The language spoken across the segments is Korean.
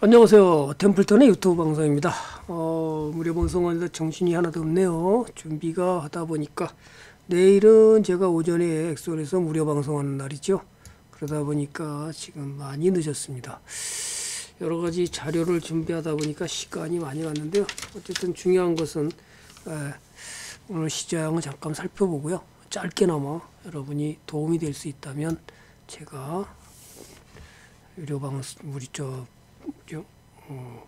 안녕하세요. 템플턴의 유튜브 방송입니다. 어, 무료 방송하는데 정신이 하나도 없네요. 준비가 하다 보니까 내일은 제가 오전에 엑소에서 무료 방송하는 날이죠. 그러다 보니까 지금 많이 늦었습니다. 여러 가지 자료를 준비하다 보니까 시간이 많이 갔는데요. 어쨌든 중요한 것은 에, 오늘 시장을 잠깐 살펴보고요. 짧게나마 여러분이 도움이 될 수 있다면 제가 유료 방송 우리 저, 저 어,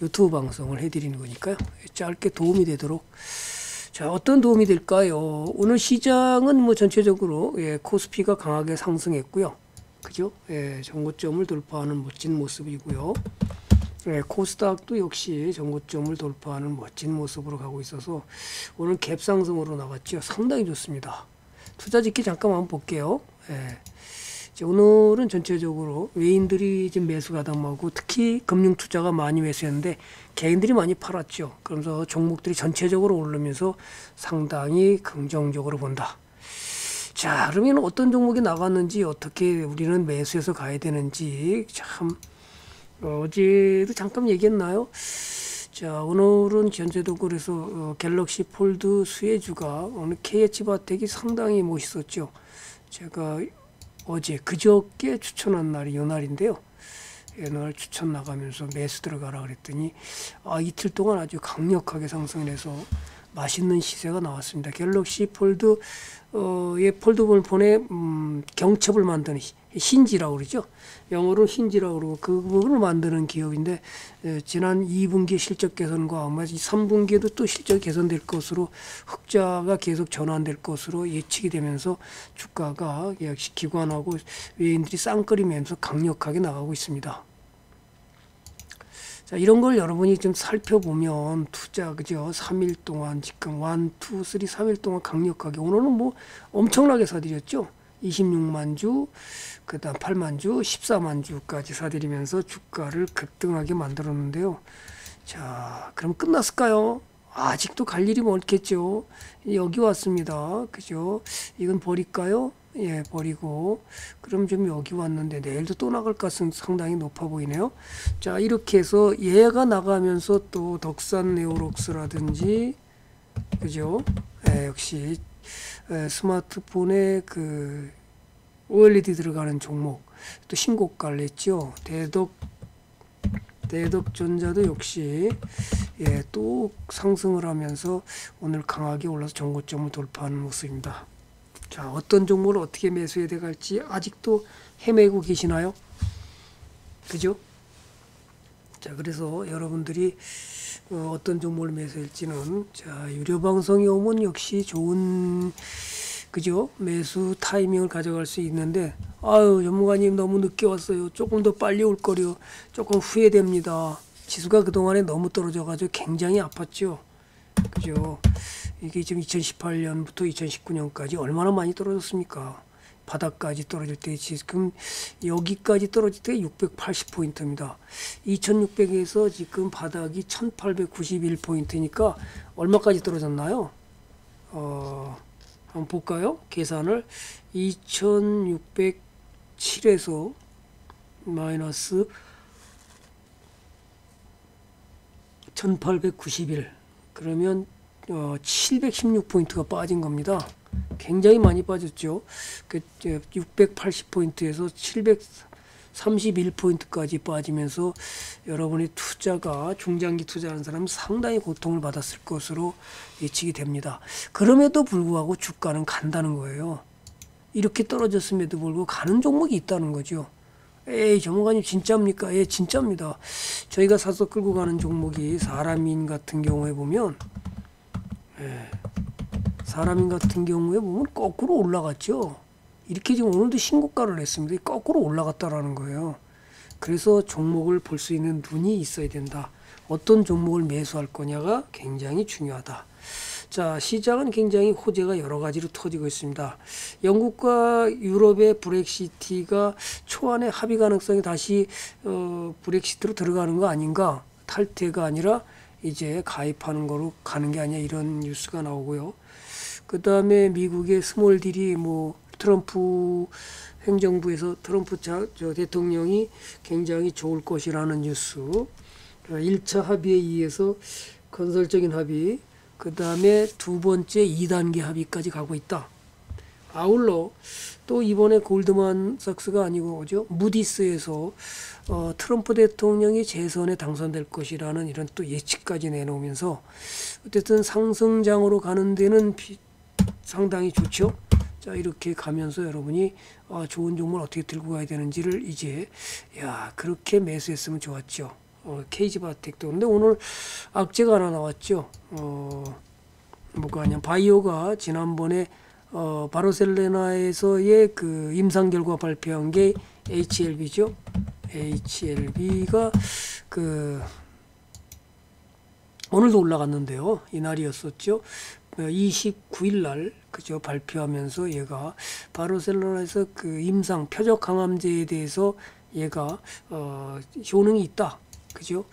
유튜브 방송을 해드리는 거니까요. 짧게 도움이 되도록 자 어떤 도움이 될까요? 오늘 시장은 뭐 전체적으로 예, 코스피가 강하게 상승했고요. 그죠? 예, 정고점을 돌파하는 멋진 모습이고요. 예, 코스닥도 역시 정고점을 돌파하는 멋진 모습으로 가고 있어서 오늘 갭 상승으로 나갔죠. 상당히 좋습니다. 투자 짓기 잠깐 한번 볼게요. 예. 오늘은 전체적으로 외인들이 지금 매수 가 담하고 특히 금융 투자가 많이 매수했는데 개인들이 많이 팔았죠. 그러면서 종목들이 전체적으로 오르면서 상당히 긍정적으로 본다. 자, 그러면 어떤 종목이 나갔는지 어떻게 우리는 매수해서 가야 되는지 참 어제도 잠깐 얘기했나요? 자, 오늘은 전체적으로 그래서 어, 갤럭시 폴드 수혜주가 오늘 KH 바텍이 상당히 멋있었죠. 제가 어제 그저께 추천한 날이 요 날인데요. 이날 추천 나가면서 매수 들어가라 그랬더니 아 이틀 동안 아주 강력하게 상승을 해서 맛있는 시세가 나왔습니다. 갤럭시 폴드 어의 foldable폰에 음, 경첩을 만드는 hinge라고 그러죠. 영어로 hinge라고 그러고 그 부분을 만드는 기업인데 에, 지난 2분기 실적 개선과 아마 3분기에도 또 실적 개선될 것으로 흑자가 계속 전환될 것으로 예측이 되면서 주가가 역시 기관하고 외인들이 쌍끌이면서 강력하게 나가고 있습니다. 자, 이런 걸 여러분이 좀 살펴보면 투자 그죠? 3일 동안 지금 1, 2, 3, 3일 동안 강력하게 오늘은 뭐 엄청나게 사들였죠. 26만 주, 그 다음 8만 주, 14만 주까지 사들이면서 주가를 급등하게 만들었는데요. 자, 그럼 끝났을까요? 아직도 갈 일이 멀겠죠. 여기 왔습니다. 그죠? 이건 버릴까요? 예, 버리고 그럼 좀 여기 왔는데 내일도 또 나갈 가능성이 상당히 높아 보이네요. 자, 이렇게 해서 얘가 나가면서 또 덕산 네오록스라든지 그죠? 예, 역시 예, 스마트폰에 그 OLED 들어가는 종목 또 신고가를 냈죠. 대덕 대덕전자도 역시 예, 또 상승을 하면서 오늘 강하게 올라서 정고점을 돌파하는 모습입니다. 자, 어떤 종목을 어떻게 매수해야 될지 아직도 헤매고 계시나요? 그죠? 자, 그래서 여러분들이 어, 떤 종목을 매수할지는 자, 유료 방송이 오면 역시 좋은 그죠? 매수 타이밍을 가져갈 수 있는데 아유, 전문가님 너무 늦게 왔어요. 조금 더 빨리 올 거려. 조금 후회됩니다. 지수가 그동안에 너무 떨어져 가지고 굉장히 아팠죠. 그죠? 이게 지금 2018년부터 2019년까지 얼마나 많이 떨어졌습니까? 바닥까지 떨어질 때 지금 여기까지 떨어질 때 680포인트입니다. 2600에서 지금 바닥이 1891포인트니까 얼마까지 떨어졌나요? 어, 한번 볼까요? 계산을 2607에서 마이너스 1891 그러면 어, 716포인트가 빠진 겁니다. 굉장히 많이 빠졌죠. 그 680포인트에서 731포인트까지 빠지면서 여러분의 투자가 중장기 투자하는 사람은 상당히 고통을 받았을 것으로 예측이 됩니다. 그럼에도 불구하고 주가는 간다는 거예요. 이렇게 떨어졌음에도 불구하고 가는 종목이 있다는 거죠. 에이 전문가님 진짜입니까? 예 진짜입니다. 저희가 사서 끌고 가는 종목이 사람인 같은 경우에 보면 예, 사람인 같은 경우에 보면 거꾸로 올라갔죠. 이렇게 지금 오늘도 신고가를 냈습니다. 거꾸로 올라갔다라는 거예요. 그래서 종목을 볼 수 있는 눈이 있어야 된다. 어떤 종목을 매수할 거냐가 굉장히 중요하다. 자, 시장은 굉장히 호재가 여러 가지로 터지고 있습니다. 영국과 유럽의 브렉시트가 초안에 합의 가능성이 다시 어, 브렉시트로 들어가는 거 아닌가? 탈퇴가 아니라 이제 가입하는 거로 가는 게 아니야 이런 뉴스가 나오고요. 그 다음에 미국의 small deal이 뭐 트럼프 행정부에서 트럼프 자, 저 대통령이 굉장히 좋을 것이라는 뉴스. 1차 합의에 의해서 건설적인 합의, 그 다음에 두 번째 2단계 합의까지 가고 있다. 아울러 또 이번에 골드만삭스가 아니고 그죠 무디스에서 어, 트럼프 대통령이 재선에 당선될 것이라는 이런 또 예측까지 내놓으면서 어쨌든 상승장으로 가는 데는 비, 상당히 좋죠. 자 이렇게 가면서 여러분이 아, 좋은 종목을 어떻게 들고 가야 되는지를 이제 야 그렇게 매수했으면 좋았죠. 어, 케이지바텍도 근데 오늘 악재가 하나 나왔죠. 어, 뭐가 아니야 바이오가 지난번에 어, 바르셀로나에서의 그 임상 결과 발표한 게 HLB죠. HLB가 그 오늘도 올라갔는데요. 이날이었었죠. 29일 어, 날 그죠 발표하면서 얘가 바르셀로나에서 그 임상 표적 항암제에 대해서 얘가 어, 효능이 있다. 그죠?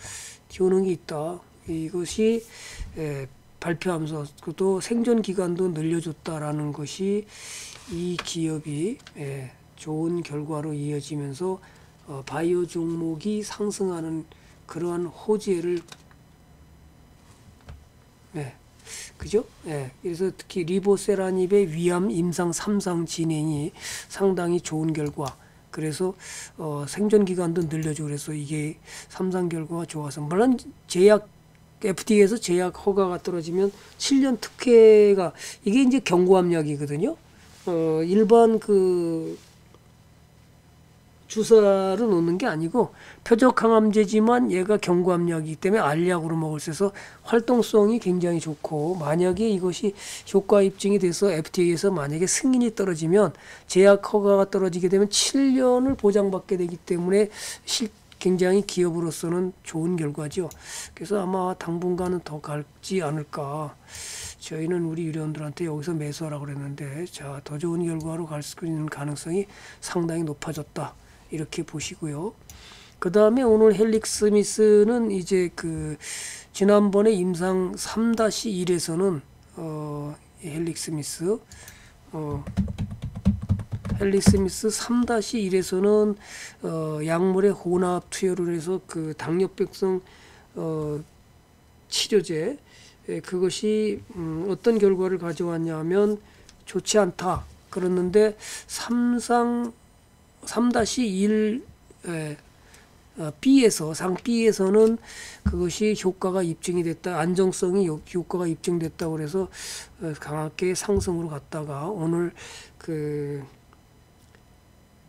효능이 있다. 이것이 에, 발표하면서 또 생존 기간도 늘려줬다라는 것이 이 기업이 예, 좋은 결과로 이어지면서 어, 바이오 종목이 상승하는 그러한 호재를 예, 그죠? 예, 그래서 특히 리보세라닙의 위암 임상 3상 진행이 상당히 좋은 결과 그래서 어, 생존 기간도 늘려주고 그래서 이게 3상 결과가 좋아서 물론 제약 FDA에서 제약 허가가 떨어지면 7년 특혜가 이게 이제 경고압력이거든요. 어, 일반 그 주사를 놓는 게 아니고 표적 항암제지만 얘가 경고압력이기 때문에 알약으로 먹을 수 있어서 활동성이 굉장히 좋고 만약에 이것이 효과 입증이 돼서 FDA에서 만약에 승인이 떨어지면 제약 허가가 떨어지게 되면 7년을 보장받게 되기 때문에 실 굉장히 기업으로서는 좋은 결과죠. 그래서 아마 당분간은 더 갈지 않을까. 저희는 우리 유료원들한테 여기서 매수하라고 그랬는데 자, 더 좋은 결과로 갈 수 있는 가능성이 상당히 높아졌다. 이렇게 보시고요. 그 다음에 오늘 헬릭스미스는 이제 그 지난번에 임상 3-1에서는 어, 헬릭스 미스 어, 헬릭 스 미스 3-1에서는 어, 약물의 혼합 투여를 해서 그 당뇨병성 어, 치료제 에, 그것이 음, 어떤 결과를 가져왔냐면 좋지 않다 그랬는데 3상 3-1 에, 어, B에서 상 B에서는 그것이 효과가 입증이 됐다 안정성이 효과가 입증됐다 그래서 어, 강하게 상승으로 갔다가 오늘 그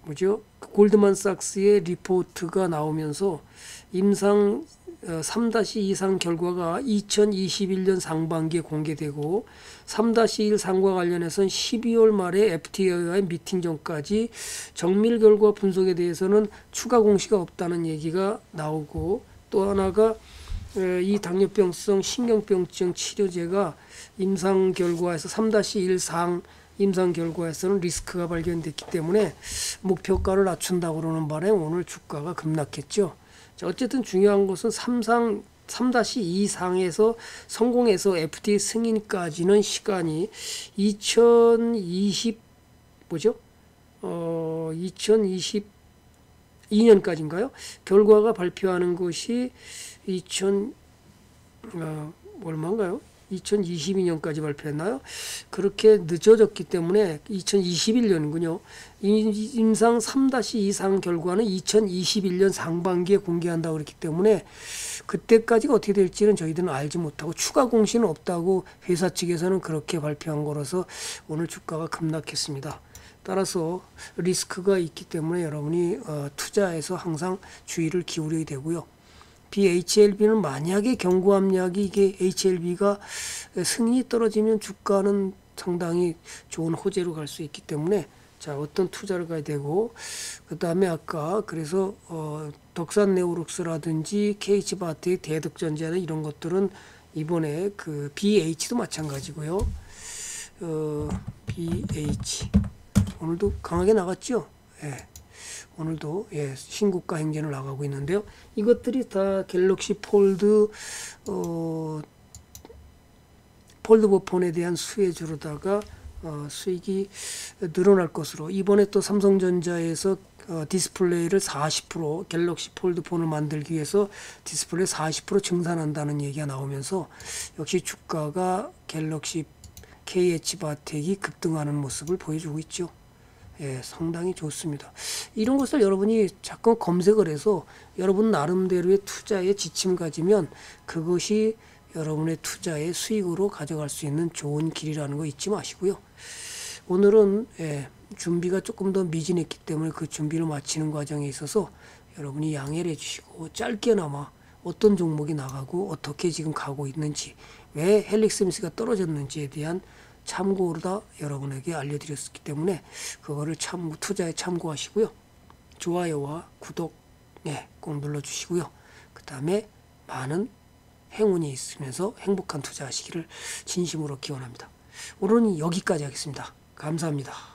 뭐죠? 그 골드만삭스의 리포트가 나오면서 임상 3-2상 어, 결과가 2021년 상반기에 공개되고 3-1 상과 관련해서는 12월 말에 FTA와의 미팅 전까지 정밀 결과 분석에 대해서는 추가 공시가 없다는 얘기가 나오고 또 하나가 이 당뇨병성 신경병증 치료제가 임상 결과에서 3-1 상 임상 결과에서는 리스크가 발견됐기 때문에 목표가를 낮춘다고 그러는 바람에 오늘 주가가 급락했죠. 자, 어쨌든 중요한 것은 3상 3-2상에서 성공해서 FTA 승인까지는 시간이 2020 뭐죠? 어, 2022년까지인가요? 결과가 발표하는 것이 2000 어, 얼마인가요? 2022년까지 발표했나요? 그렇게 늦어졌기 때문에 2021년이군요. 임상 3-2상 결과는 2021년 상반기에 공개한다고 그랬기 때문에 그때까지가 어떻게 될지는 저희들은 알지 못하고 추가 공시는 없다고 회사 측에서는 그렇게 발표한 거라서 오늘 주가가 급락했습니다. 따라서 리스크가 있기 때문에 여러분이 어, 투자에서 항상 주의를 기울여야 되고요. BHLB는 만약에 경고압력이 이게 HLB가 승인이 떨어지면 주가는 상당히 좋은 호재로 갈 수 있기 때문에 자 어떤 투자를 가야 되고 그 다음에 아까 그래서 어, 덕산 네오룩스라든지 KH바트의 대덕전자나 이런 것들은 이번에 그 BH도 마찬가지고요. 어, BH 오늘도 강하게 나갔죠. 예. 오늘도 예, 신고가 행진을 나가고 있는데요. 이것들이 다 갤럭시 폴드 어, 폴드버 폰에 대한 수혜주로다가 어, 수익이 늘어날 것으로 이번에 또 삼성전자에서 어, 디스플레이를 40% 갤럭시 폴드폰을 만들기 위해서 디스플레이 40% 증산한다는 얘기가 나오면서 역시 주가가 갤럭시 KH바텍이 급등하는 모습을 보여주고 있죠. 예, 상당히 좋습니다. 이런 것을 여러분이 자꾸 검색을 해서 여러분 나름대로의 투자에 지침 가지면 그것이 여러분의 투자의 수익으로 가져갈 수 있는 좋은 길이라는 거 잊지 마시고요. 오늘은 예, 준비가 조금 더 미진했기 때문에 그 준비를 마치는 과정에 있어서 여러분이 양해를 해주시고 짧게나마 어떤 종목이 나가고 어떻게 지금 가고 있는지 왜 헬릭스미스가 떨어졌는지에 대한 참고로 다 여러분에게 알려드렸기 때문에 그거를 참고 투자에 참고하시고요. 좋아요와 구독 예, 꼭 눌러주시고요. 그 다음에 많은 행운이 있으면서 행복한 투자하시기를 진심으로 기원합니다. 오늘은 여기까지 하겠습니다. 감사합니다.